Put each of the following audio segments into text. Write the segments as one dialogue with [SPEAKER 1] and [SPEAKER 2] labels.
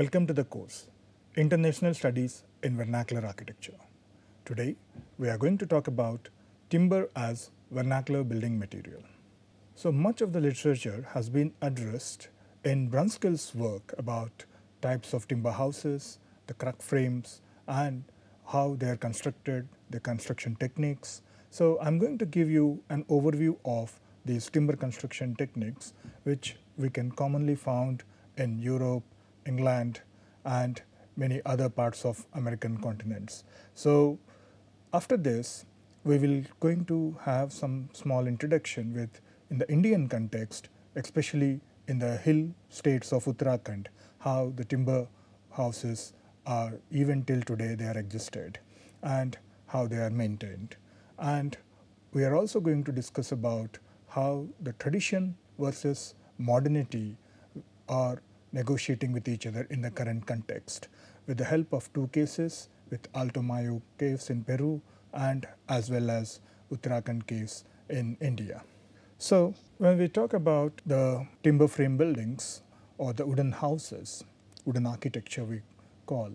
[SPEAKER 1] Welcome to the course International Studies in Vernacular Architecture. Today we are going to talk about timber as vernacular building material. So much of the literature has been addressed in Brunskill's work about types of timber houses, the cruck frames and how they are constructed, the construction techniques. So I'm going to give you an overview of these timber construction techniques which we can commonly found in Europe, England and many other parts of American continents. So after this we will going to have some small introduction with in the Indian context especially in the hill states of Uttarakhand how the timber houses are even till today they are existed and how they are maintained. And we are also going to discuss about how the tradition versus modernity are negotiating with each other in the current context with the help of two cases with Alto Mayo caves in Peru and as well as Uttarakhand caves in India. So when we talk about the timber frame buildings or the wooden houses, wooden architecture we call.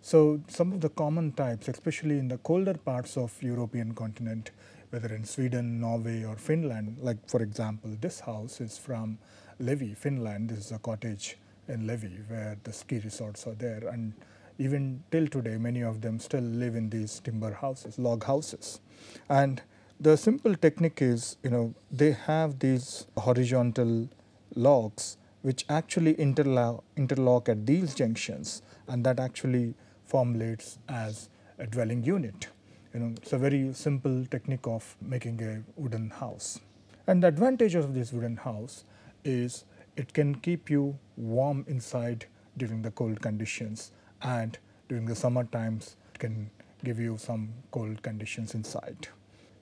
[SPEAKER 1] So some of the common types, especially in the colder parts of European continent, whether in Sweden, Norway or Finland, like for example, this house is from Levi, Finland. This is a cottage in Levi where the ski resorts are there and even till today many of them still live in these timber houses, log houses. And the simple technique is, you know, they have these horizontal logs which actually interlock, interlock at these junctions and that actually formulates as a dwelling unit. You know, it's a very simple technique of making a wooden house. And the advantage of this wooden house is it can keep you warm inside during the cold conditions and during the summer times it can give you some cold conditions inside.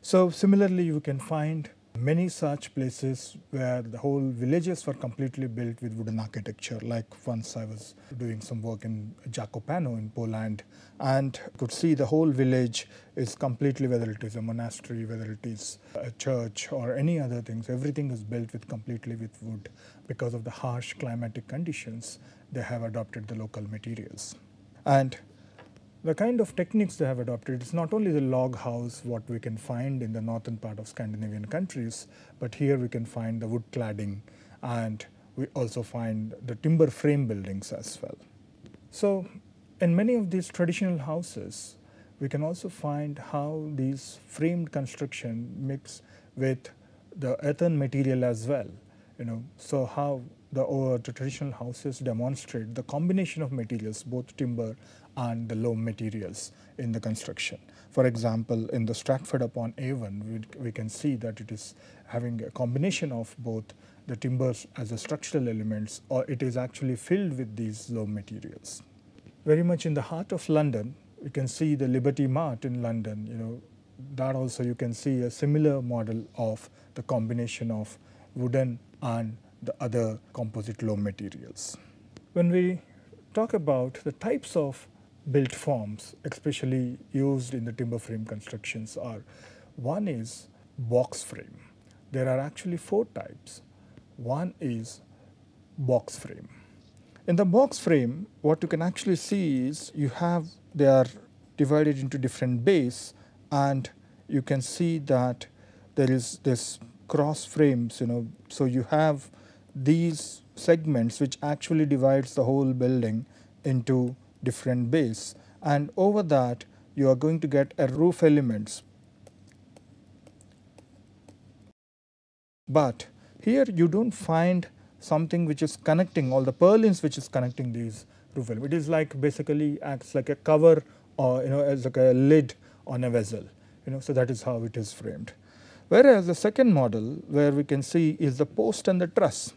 [SPEAKER 1] So similarly you can find many such places where the whole villages were completely built with wooden architecture like once I was doing some work in Zakopane in Poland and could see the whole village is completely whether it is a monastery whether it is a church or any other things everything is built with completely with wood. Because of the harsh climatic conditions they have adopted the local materials. And the kind of techniques they have adopted is not only the log house what we can find in the northern part of Scandinavian countries, but here we can find the wood cladding and we also find the timber frame buildings as well. So in many of these traditional houses, we can also find how these framed construction mix with the earthen material as well. You know, so how the, uh, the traditional houses demonstrate the combination of materials, both timber and the loam materials in the construction. For example, in the Stratford upon Avon, we, we can see that it is having a combination of both the timbers as a structural elements or it is actually filled with these loam materials. Very much in the heart of London, you can see the Liberty Mart in London, you know, that also you can see a similar model of the combination of wooden and the other composite loam materials. When we talk about the types of built forms, especially used in the timber frame constructions are one is box frame. There are actually four types. One is box frame. In the box frame, what you can actually see is you have, they are divided into different bays and you can see that there is this cross frames, you know, so you have these segments which actually divides the whole building into different base and over that you are going to get a roof elements. But here you do not find something which is connecting all the purlins which is connecting these roof elements. It is like basically acts like a cover or you know as like a lid on a vessel you know so that is how it is framed. Whereas the second model where we can see is the post and the truss.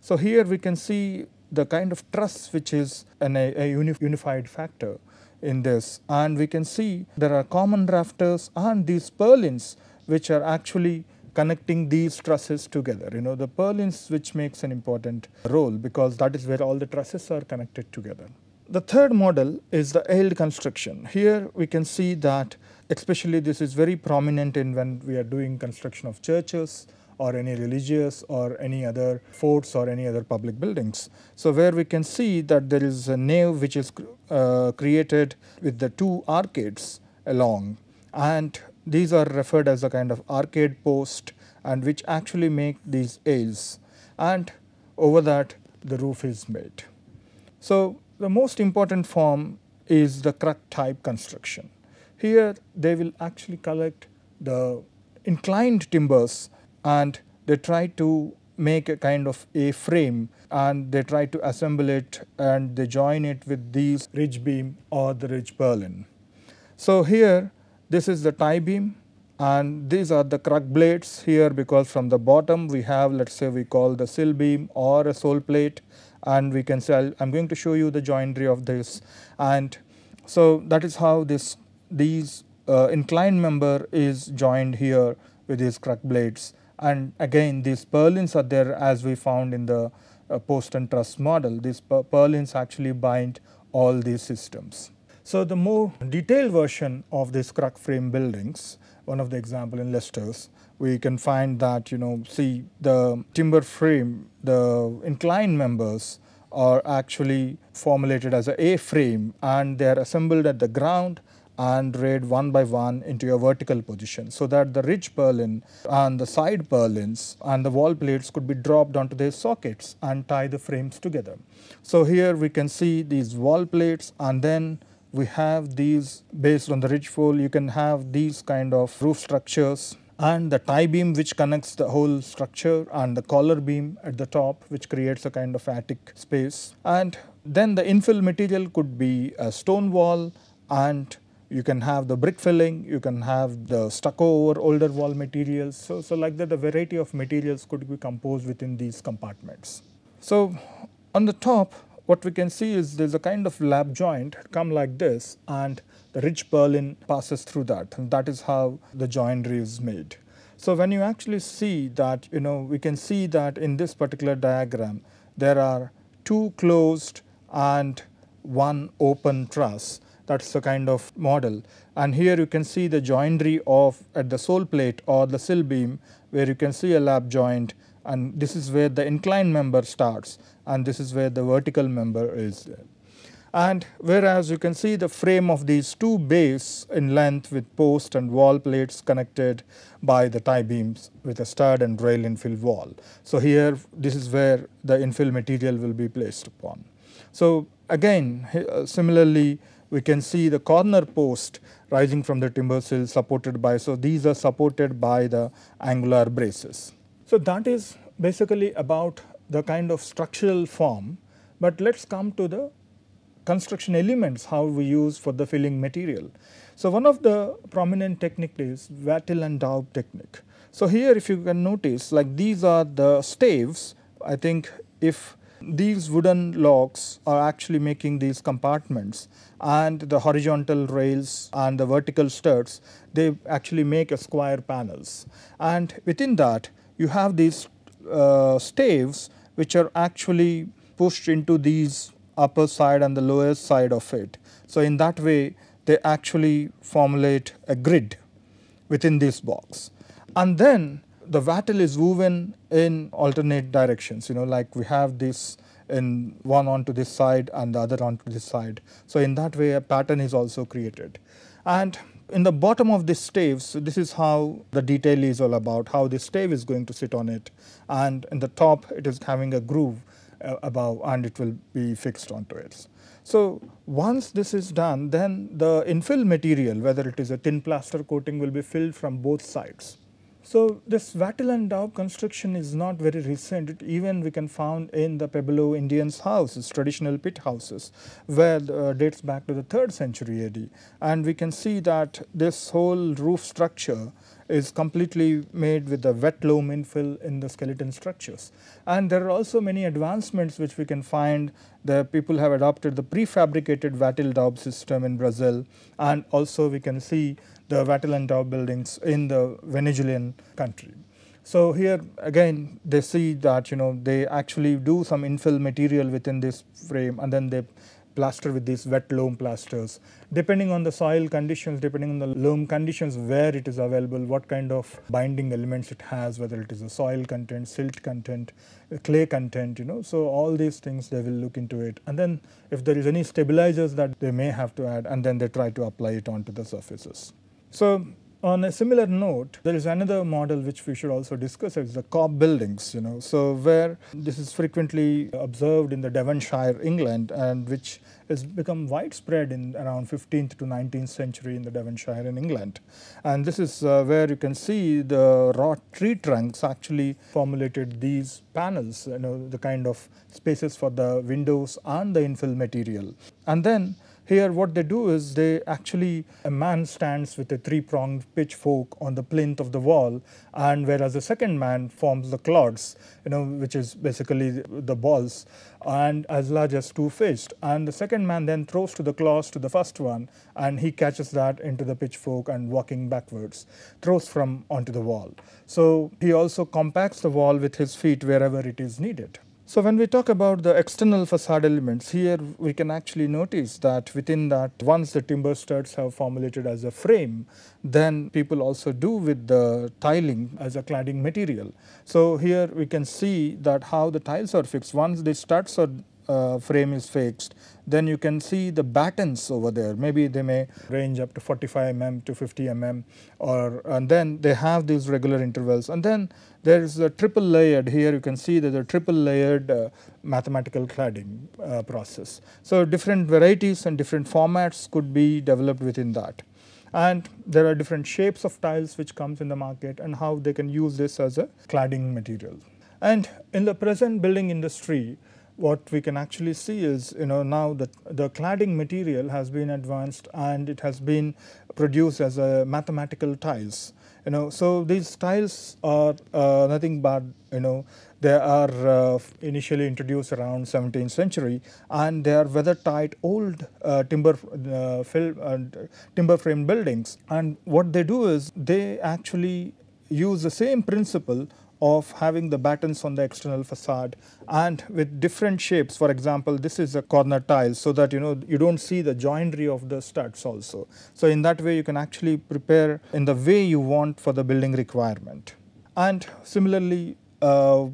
[SPEAKER 1] So here we can see the kind of truss which is an, a, a unified factor in this and we can see there are common rafters and these purlins which are actually connecting these trusses together. You know the purlins which makes an important role because that is where all the trusses are connected together. The third model is the aisled construction. Here we can see that especially this is very prominent in when we are doing construction of churches or any religious or any other forts or any other public buildings. So where we can see that there is a nave which is uh, created with the two arcades along and these are referred as a kind of arcade post and which actually make these aisles and over that the roof is made. So the most important form is the cruck type construction. Here they will actually collect the inclined timbers and they try to make a kind of a frame and they try to assemble it and they join it with these ridge beam or the ridge purlin. So here this is the tie beam and these are the cruck blades here because from the bottom we have let's say we call the sill beam or a sole plate and we can say i am going to show you the joinery of this and so that is how this these uh, inclined member is joined here with these cruck blades and again these purlins are there as we found in the uh, post and truss model. These purlins actually bind all these systems. So the more detailed version of these cruck frame buildings, one of the example in Leicester's, we can find that you know see the timber frame, the inclined members are actually formulated as a A-frame and they are assembled at the ground and raid one by one into a vertical position so that the ridge purlin and the side purlins and the wall plates could be dropped onto their sockets and tie the frames together. So here we can see these wall plates and then we have these based on the ridge fall you can have these kind of roof structures and the tie beam which connects the whole structure and the collar beam at the top which creates a kind of attic space and then the infill material could be a stone wall and you can have the brick filling, you can have the stucco over older wall materials. So, so like that a variety of materials could be composed within these compartments. So on the top what we can see is there's a kind of lap joint come like this and the ridge purlin passes through that and that is how the joinery is made. So when you actually see that, you know, we can see that in this particular diagram, there are two closed and one open truss. That's the kind of model. And here you can see the joinery of at the sole plate or the sill beam where you can see a lap joint and this is where the inclined member starts and this is where the vertical member is. And whereas you can see the frame of these two bays in length with post and wall plates connected by the tie beams with a stud and rail infill wall. So here this is where the infill material will be placed upon. So again uh, similarly we can see the corner post rising from the timber sill supported by, so these are supported by the angular braces. So that is basically about the kind of structural form, but let's come to the construction elements how we use for the filling material. So one of the prominent technique is wattle and daub technique. So here if you can notice like these are the staves I think if these wooden logs are actually making these compartments and the horizontal rails and the vertical studs they actually make a square panels and within that you have these uh, staves which are actually pushed into these upper side and the lower side of it. So in that way they actually formulate a grid within this box. And then the wattle is woven in alternate directions, you know, like we have this in one onto this side and the other onto this side. So in that way a pattern is also created. And in the bottom of this stave, so this is how the detail is all about, how this stave is going to sit on it. And in the top it is having a groove uh, above and it will be fixed onto it. So once this is done, then the infill material, whether it is a thin plaster coating will be filled from both sides. So this wattle and daub construction is not very recent. It even we can found in the Pueblo Indians houses, traditional pit houses, where uh, dates back to the third century AD. And we can see that this whole roof structure is completely made with the wet loam infill in the skeleton structures. And there are also many advancements which we can find. The people have adopted the prefabricated wattle daub system in Brazil, and also we can see the wattle and daub buildings in the Venezuelan country. So here again they see that you know they actually do some infill material within this frame and then they plaster with these wet loam plasters. Depending on the soil conditions, depending on the loam conditions, where it is available, what kind of binding elements it has, whether it is a soil content, silt content, clay content, you know. So all these things they will look into it. And then if there is any stabilizers that they may have to add, and then they try to apply it onto the surfaces. So on a similar note, there is another model which we should also discuss is the cob buildings, you know, so where this is frequently observed in the Devonshire, England, and which has become widespread in around 15th to 19th century in the Devonshire in England. And this is uh, where you can see the raw tree trunks actually formulated these panels, you know, the kind of spaces for the windows and the infill material. And then here what they do is they actually, a man stands with a three-pronged pitchfork on the plinth of the wall and whereas the second man forms the clods, you know, which is basically the balls and as large as two fists. And the second man then throws to the claws to the first one and he catches that into the pitchfork and walking backwards, throws from onto the wall. So he also compacts the wall with his feet wherever it is needed. So when we talk about the external facade elements, here we can actually notice that within that, once the timber studs have formulated as a frame, then people also do with the tiling as a cladding material. So here we can see that how the tiles are fixed. Once the studs are uh, frame is fixed, then you can see the battens over there. Maybe they may range up to 45 mm to 50 mm, or and then they have these regular intervals. And then there is a triple layered. Here you can see there's a triple layered uh, mathematical cladding uh, process. So different varieties and different formats could be developed within that. And there are different shapes of tiles which comes in the market and how they can use this as a cladding material. And in the present building industry, what we can actually see is, you know, now that the cladding material has been advanced and it has been produced as a mathematical tiles. You know, so these tiles are uh, nothing but, you know, they are uh, initially introduced around 17th century and they are weather tight old uh, timber uh, timber frame buildings. And what they do is they actually use the same principle of having the battens on the external facade and with different shapes. For example, this is a corner tile so that you know you don't see the joinery of the studs also. So in that way you can actually prepare in the way you want for the building requirement. And similarly, uh,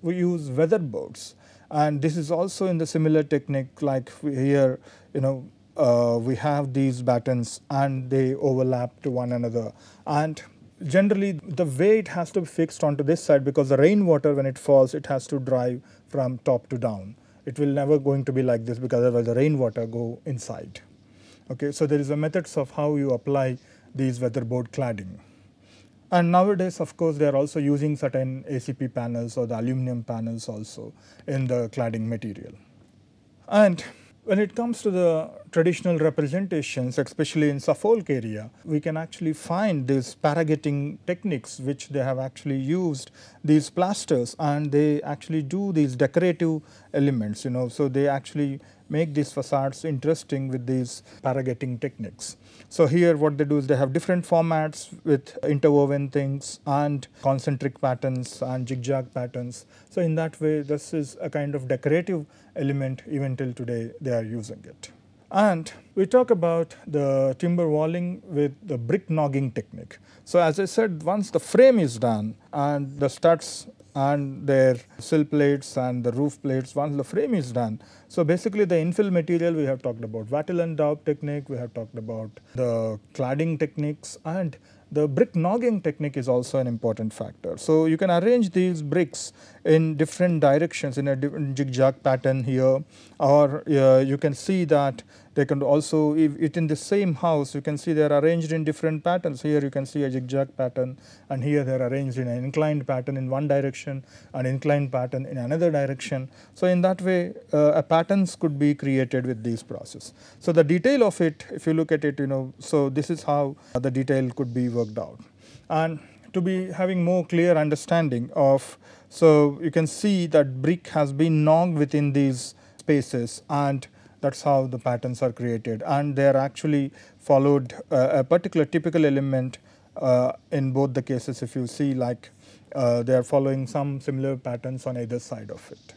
[SPEAKER 1] we use weatherboards and this is also in the similar technique like here, you know, uh, we have these battens and they overlap to one another and generally the way it has to be fixed onto this side because the rainwater when it falls it has to drive from top to down. It will never going to be like this because otherwise the rainwater go inside. Okay, so there is a methods of how you apply these weatherboard cladding. And nowadays, of course, they are also using certain ACP panels or the aluminum panels also in the cladding material. And when it comes to the traditional representations, especially in Suffolk area, we can actually find these pargetting techniques which they have actually used these plasters and they actually do these decorative elements, you know, so they actually make these facades interesting with these pargetting techniques. So here what they do is they have different formats with interwoven things and concentric patterns and zigzag patterns. So in that way this is a kind of decorative element even till today they are using it. And we talk about the timber walling with the brick nogging technique. So as I said, once the frame is done and the studs and their sill plates and the roof plates once the frame is done. So basically the infill material we have talked about wattle and daub technique, we have talked about the cladding techniques and the brick nogging technique is also an important factor. So you can arrange these bricks in different directions in a different zigzag pattern here or uh, you can see that they can also, if in the same house, you can see they are arranged in different patterns. Here you can see a zigzag pattern and here they are arranged in an inclined pattern in one direction, an inclined pattern in another direction. So in that way, uh, patterns could be created with these process. So the detail of it, if you look at it, you know, so this is how the detail could be worked out. And to be having more clear understanding of, so you can see that brick has been knocked within these spaces and that's how the patterns are created and they are actually followed uh, a particular typical element uh, in both the cases if you see like uh, they are following some similar patterns on either side of it.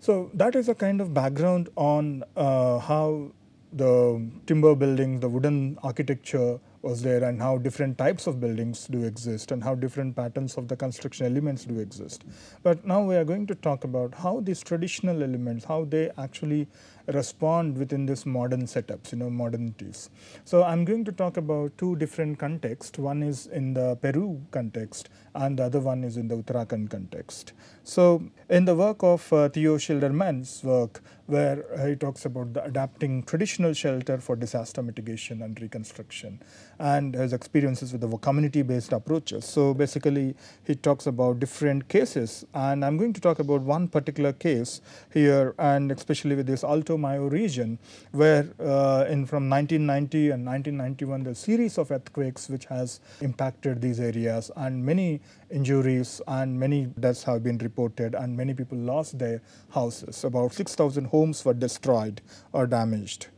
[SPEAKER 1] So that is a kind of background on uh, how the timber buildings, the wooden architecture was there and how different types of buildings do exist and how different patterns of the construction elements do exist. But now we are going to talk about how these traditional elements, how they actually respond within this modern setups, you know, modernities. So I'm going to talk about two different contexts. One is in the Peru context and the other one is in the Uttarakhand context. So in the work of uh, Theo Schilderman's work, where he talks about the adapting traditional shelter for disaster mitigation and reconstruction and his experiences with the community-based approaches. So basically, he talks about different cases and I'm going to talk about one particular case here and especially with this Alto Mayo region where uh, in from 1990 and 1991 the series of earthquakes which has impacted these areas and many injuries and many deaths have been reported and many people lost their houses. About 6,000 homes were destroyed or damaged.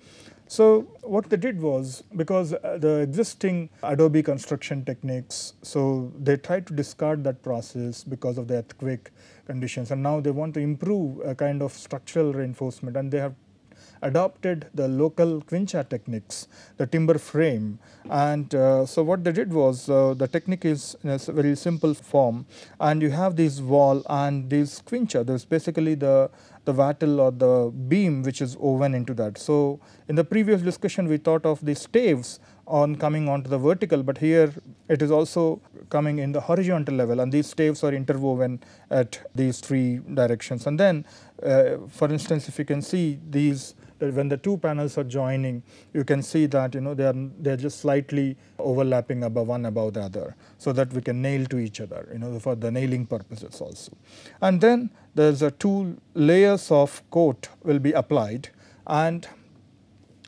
[SPEAKER 1] So what they did was because uh, the existing Adobe construction techniques, so they tried to discard that process because of the earthquake conditions, and now they want to improve a kind of structural reinforcement, and they have adopted the local quincha techniques, the timber frame. And uh, so what they did was uh, the technique is in a very simple form and you have this wall and this quincha, there's basically the the wattle or the beam which is woven into that. So in the previous discussion we thought of the staves on coming onto the vertical, but here it is also coming in the horizontal level and these staves are interwoven at these three directions. And then uh, for instance if you can see these that when the two panels are joining, you can see that you know they are they are just slightly overlapping above one above the other, so that we can nail to each other, you know, for the nailing purposes also. And then there's a two layers of coat will be applied, and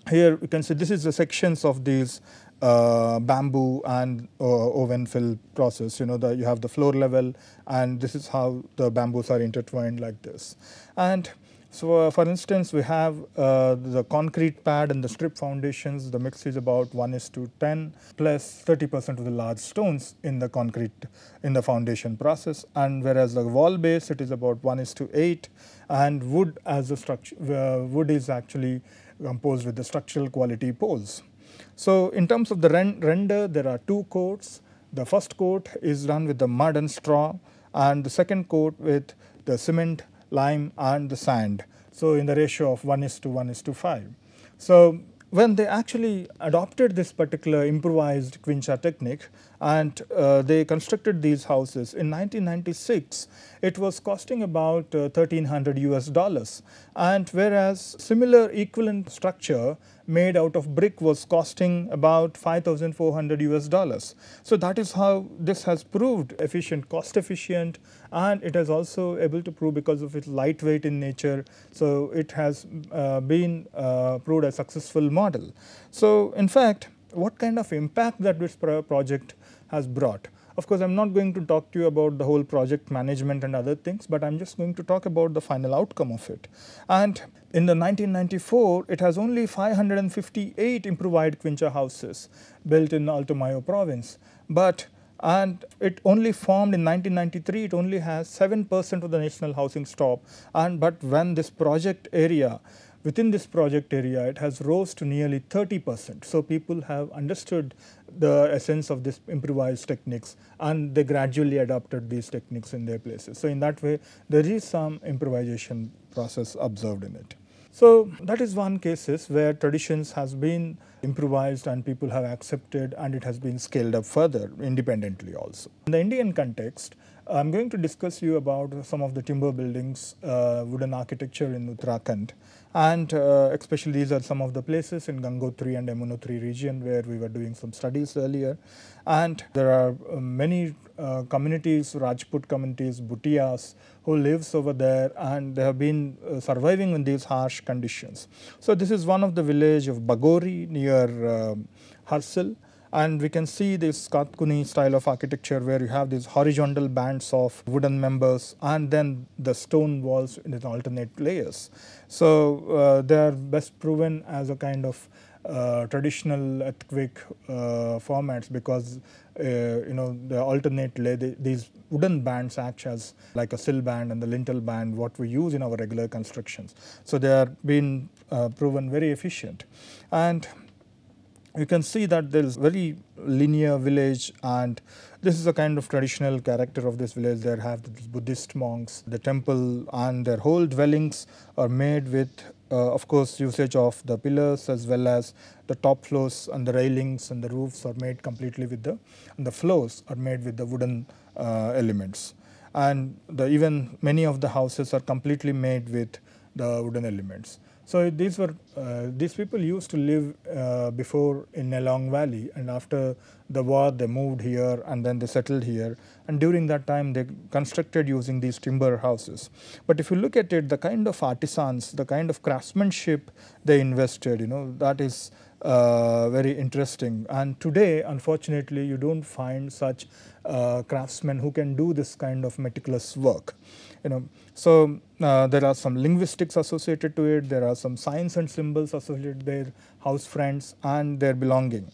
[SPEAKER 1] here you can see this is the sections of these uh, bamboo and uh, oven fill process. You know, the, you have the floor level, and this is how the bamboos are intertwined like this. And so uh, for instance, we have uh, the concrete pad and the strip foundations. The mix is about 1 is to 10 plus 30% of the large stones in the concrete in the foundation process. And whereas the wall base, it is about 1 is to 8 and wood as a structure, uh, wood is actually composed with the structural quality poles. So in terms of the render, there are two coats. The first coat is done with the mud and straw and the second coat with the cement lime and the sand. So in the ratio of 1 is to 1 is to 5. So when they actually adopted this particular improvised quincha technique and uh, they constructed these houses in 1996 it was costing about uh, 1300 US dollars and whereas similar equivalent structure made out of brick was costing about 5400 US dollars. So that is how this has proved efficient, cost efficient and it has also able to prove because of its lightweight in nature. So it has uh, been uh, proved a successful model. So in fact, what kind of impact that this pro project has brought? Of course, I am not going to talk to you about the whole project management and other things, but I am just going to talk about the final outcome of it. And in the 1994, it has only 558 improvised quincha houses built in Alto Mayo province. But and it only formed in 1993 it only has 7% of the national housing stock and but when this project area within this project area, it has rose to nearly 30 percent. So people have understood the essence of this improvised techniques and they gradually adopted these techniques in their places. So in that way, there is some improvisation process observed in it. So that is one cases where traditions has been improvised and people have accepted and it has been scaled up further independently also. In the Indian context, I'm going to discuss you about some of the timber buildings, uh, wooden architecture in Uttarakhand and uh, especially these are some of the places in Gangotri and Yamunotri region where we were doing some studies earlier. And there are uh, many uh, communities, Rajput communities, Bhutias, who lives over there and they have been uh, surviving in these harsh conditions. So this is one of the village of Bagori near um, Harsil and we can see this Katkuni style of architecture where you have these horizontal bands of wooden members and then the stone walls in alternate layers. So uh, they are best proven as a kind of uh, traditional earthquake uh, formats because uh, you know the alternate the, these wooden bands act as like a sill band and the lintel band what we use in our regular constructions. So they are being uh, proven very efficient and you can see that there is very linear village and this is a kind of traditional character of this village. There have the Buddhist monks, the temple and their whole dwellings are made with uh, of course usage of the pillars as well as the top floors and the railings and the roofs are made completely with the and the floors are made with the wooden uh, elements and the, even many of the houses are completely made with the wooden elements. So these were uh, these people used to live uh, before in Nelong Valley, and after the war they moved here and then they settled here. And during that time they constructed using these timber houses. But if you look at it, the kind of artisans, the kind of craftsmanship they invested, you know, that is uh, very interesting. And today, unfortunately, you don't find such uh, craftsmen who can do this kind of meticulous work you know. So uh, there are some linguistics associated to it, there are some signs and symbols associated their house friends and their belonging.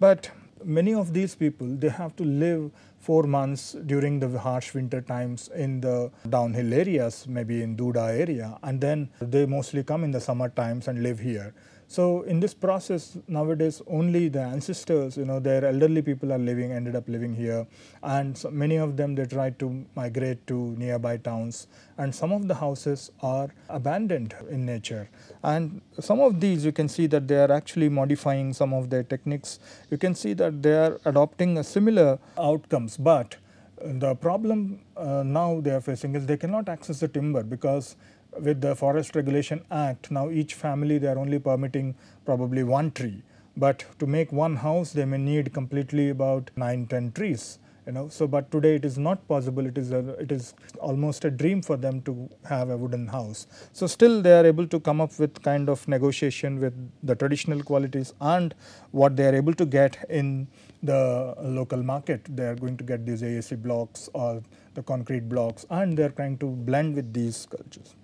[SPEAKER 1] But many of these people, they have to live four months during the harsh winter times in the downhill areas, maybe in Dunda area, and then they mostly come in the summer times and live here. So in this process nowadays only the ancestors, you know, their elderly people are living, ended up living here. And so many of them they try to migrate to nearby towns. And some of the houses are abandoned in nature. And some of these you can see that they are actually modifying some of their techniques. You can see that they are adopting a similar outcomes. But the problem uh, now they are facing is they cannot access the timber because with the Forest Regulation Act, now each family they are only permitting probably one tree. But to make one house, they may need completely about 9, 10 trees. You know, so but today it is not possible. It is a, it is almost a dream for them to have a wooden house. So still they are able to come up with kind of negotiation with the traditional qualities and what they are able to get in the local market. They are going to get these AAC blocks or the concrete blocks and they are trying to blend with these sculptures.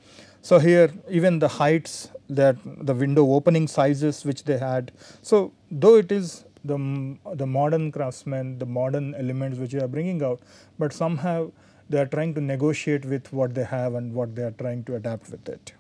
[SPEAKER 1] So here even the heights that the window opening sizes which they had. So though it is the, the modern craftsmen, the modern elements which they are bringing out, but somehow they are trying to negotiate with what they have and what they are trying to adapt with it.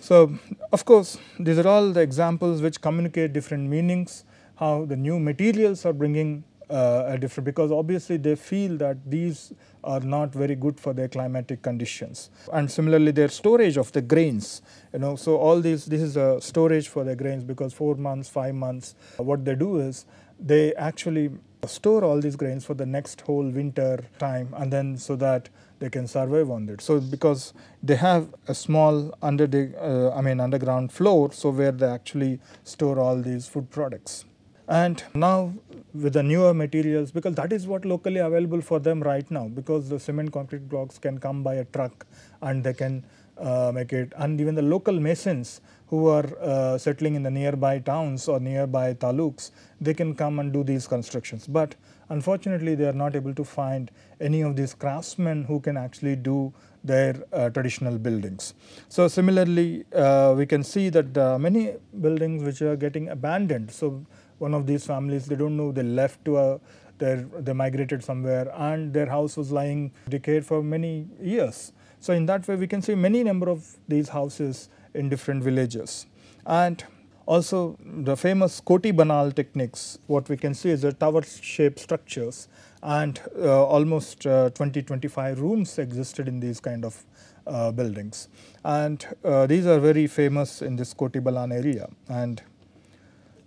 [SPEAKER 1] So of course these are all the examples which communicate different meanings, how the new materials are bringing uh, different because obviously they feel that these are not very good for their climatic conditions and similarly their storage of the grains you know so all these this is a storage for their grains because 4 months 5 months what they do is they actually store all these grains for the next whole winter time and then so that they can survive on it. So because they have a small under the uh, I mean underground floor so where they actually store all these food products. And now with the newer materials, because that is what locally available for them right now, because the cement concrete blocks can come by a truck and they can uh, make it, and even the local masons who are uh, settling in the nearby towns or nearby taluks, they can come and do these constructions. But unfortunately, they are not able to find any of these craftsmen who can actually do their uh, traditional buildings. So similarly, uh, we can see that many buildings which are getting abandoned. So one of these families, they don't know, they left to a, they migrated somewhere and their house was lying decayed for many years. So in that way, we can see many number of these houses in different villages. And also the famous Koti Banal techniques, what we can see is the tower shaped structures and uh, almost uh, 20, 25 rooms existed in these kind of uh, buildings. And uh, these are very famous in this Koti Banal area. And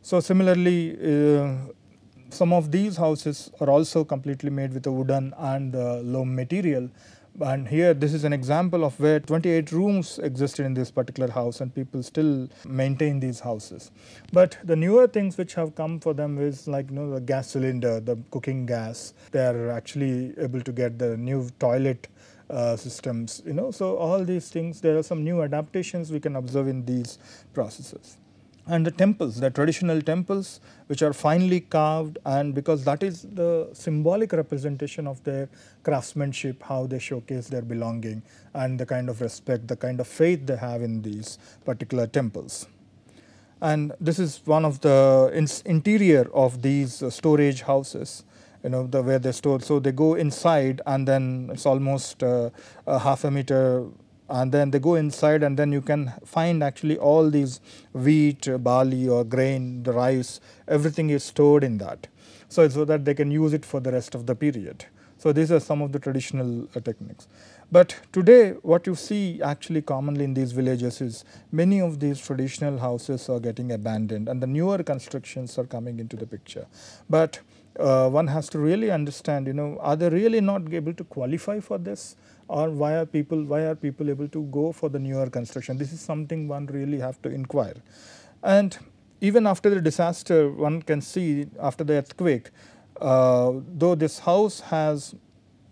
[SPEAKER 1] so similarly, uh, some of these houses are also completely made with a wooden and the loam material. And here this is an example of where 28 rooms existed in this particular house and people still maintain these houses. But the newer things which have come for them is like you know the gas cylinder, the cooking gas. They are actually able to get the new toilet uh, systems, you know. So all these things, there are some new adaptations we can observe in these processes and the temples, the traditional temples which are finely carved and because that is the symbolic representation of their craftsmanship, how they showcase their belonging and the kind of respect, the kind of faith they have in these particular temples. And this is one of the in interior of these storage houses you know the where they store so they go inside and then it's almost uh, a half a meter and then they go inside and then you can find actually all these wheat barley or grain the rice everything is stored in that. So so that they can use it for the rest of the period. So these are some of the traditional uh, techniques. But today what you see actually commonly in these villages is many of these traditional houses are getting abandoned and the newer constructions are coming into the picture. But uh, one has to really understand, you know, are they really not able to qualify for this or why are people, why are people able to go for the newer construction? This is something one really have to inquire. And even after the disaster, one can see after the earthquake, uh, though this house has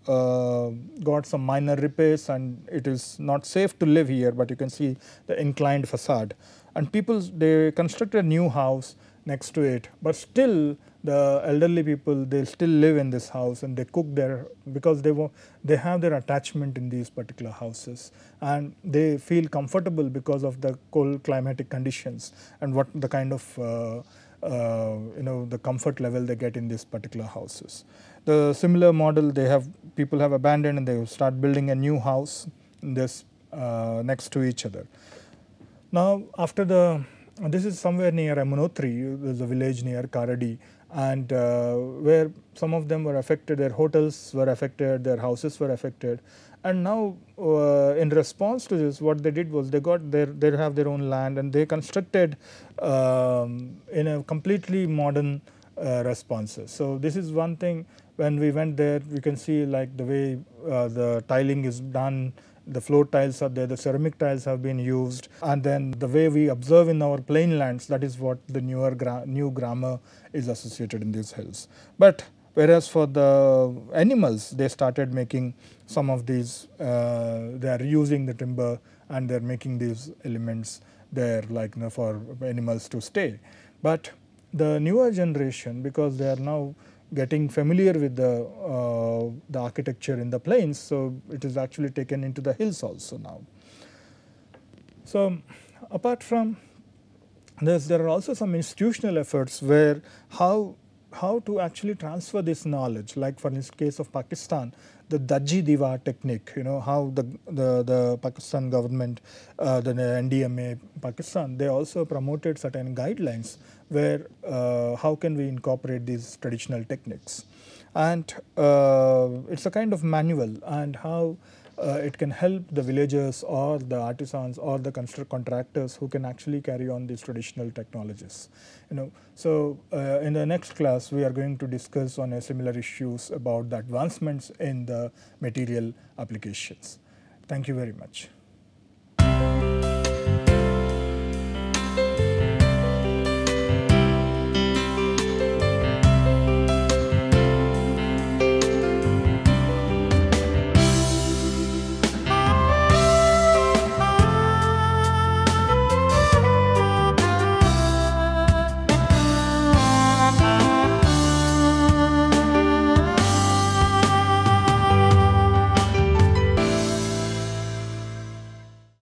[SPEAKER 1] uh, got some minor repairs and it is not safe to live here, but you can see the inclined facade. And people, they constructed a new house next to it, but still the elderly people they still live in this house and they cook there because they they have their attachment in these particular houses and they feel comfortable because of the cold climatic conditions and what the kind of uh, uh, you know the comfort level they get in these particular houses. The similar model they have people have abandoned and they start building a new house this uh, next to each other. Now after the this is somewhere near Yamunotri, there's a village near Karadi and uh, where some of them were affected, their hotels were affected, their houses were affected. And now, uh, in response to this, what they did was they got their, they have their own land and they constructed um, in a completely modern uh, responses. So this is one thing when we went there, we can see like the way uh, the tiling is done, the floor tiles are there, the ceramic tiles have been used, and then the way we observe in our plain lands, that is what the newer gra new grammar is associated in these hills. But whereas for the animals, they started making some of these, uh, they are using the timber and they are making these elements there like you know, for animals to stay. But the newer generation, because they are now getting familiar with the, uh, the architecture in the plains. So, it is actually taken into the hills also now. So, apart from this, there are also some institutional efforts where how how to actually transfer this knowledge like for this case of Pakistan the Dhajji Dewari technique you know how the the, the Pakistan government uh, the NDMA Pakistan they also promoted certain guidelines where uh, how can we incorporate these traditional techniques. And uh, it's a kind of manual and how it can help the villagers or the artisans or the contractors who can actually carry on these traditional technologies. You know, so uh, in the next class we are going to discuss on a similar issues about the advancements in the material applications. Thank you very much.